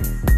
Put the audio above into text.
Mm-hmm.